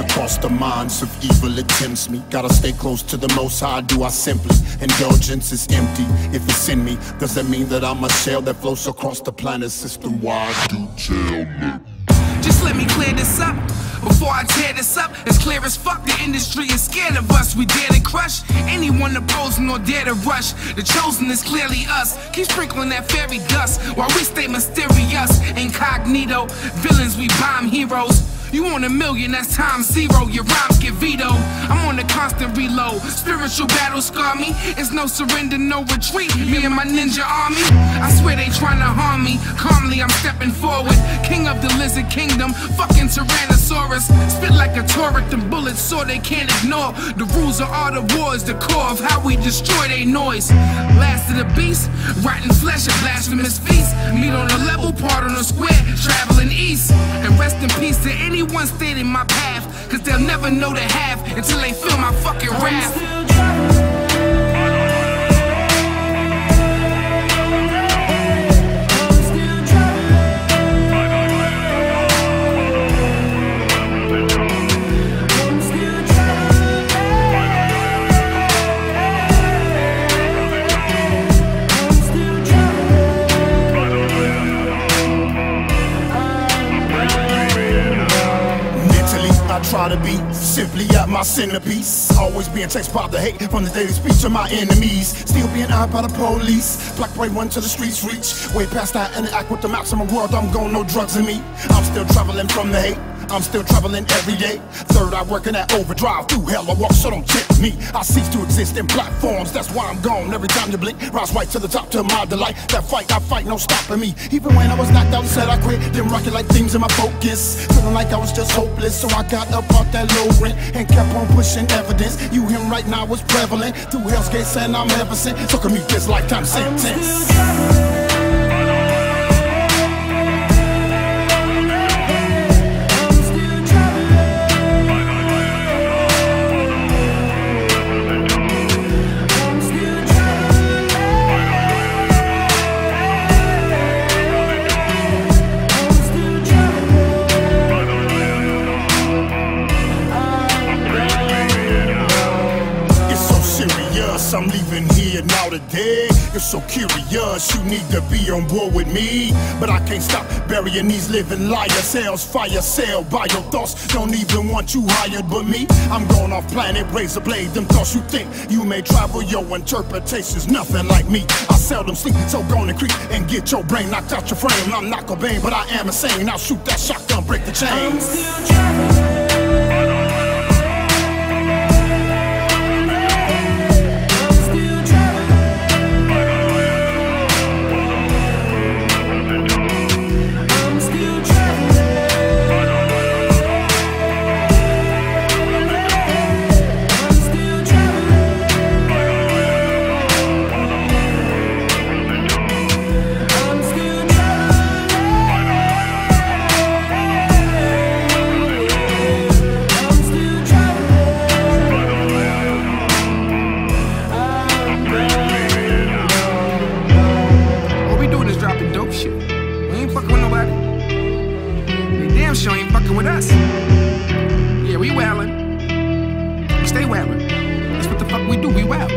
across the minds of evil it tempts me. Gotta stay close to the most high, do I simply? Indulgence is empty. If it's in me, does that mean that I'm a shell that floats across the planet system wide? Do tell me. Just let me clear this up. Before I tear this up, it's clear as fuck the industry is scared of us. We dare to crush anyone opposing or dare to rush. The chosen is clearly us. Keep sprinkling that fairy dust while we stay mysterious. Incognito, villains, we bomb heroes. You want a million, that's time zero. Your rhymes get vetoed. A reload. Spiritual battle scar me. It's no surrender, no retreat. Me and my ninja army. I swear they trying to harm me. Calmly, I'm stepping forward. King of the lizard kingdom. Fucking Tyrannosaurus. Spit like a turret, the bullets so they can't ignore. The rules of all the wars, the core of how we destroy their noise. Last of the beast. Rotten flesh, a blasphemous feast. Meet on the level, part on the square. Traveling east. And rest in peace to anyone stayed in my path. Cause they'll never know the half until they feel my fucking wrath. Try to be simply at my centerpiece. Always being chased by the hate from the daily speech of my enemies. Still being eyed by the police. Black boy one to the streets reach. Way past that and act with the maximum world. I'm going no drugs in me. I'm still traveling from the hate. I'm still traveling every day. Third, I working at overdrive. Through hell, I walk, so don't tempt me. I cease to exist in platforms. That's why I'm gone. Every time you blink, rise right to the top to my delight. That fight, I fight, no stopping me. Even when I was knocked out and said I quit, then rocket like themes in my focus. Feeling like I was just hopeless, so I got up off that low rent and kept on pushing evidence. You, him, right now was prevalent. Through hell's gates, and I'm ever sent. So commute this lifetime sentence. I'm leaving here now today. You're so curious, you need to be on board with me. But I can't stop burying these living liar cells. Fire sale by your thoughts, don't even want you hired but me. I'm going off planet, razor blade. Them thoughts you think you may travel, your interpretation's nothing like me. I seldom sleep, so go and creep and get your brain knocked out your frame. I'm not Cobain, but I am insane. I'll shoot that shotgun, break the chains. All damn sure ain't fucking with us. Yeah, we wildin'. We stay wildin'. That's what the fuck we do, we wild.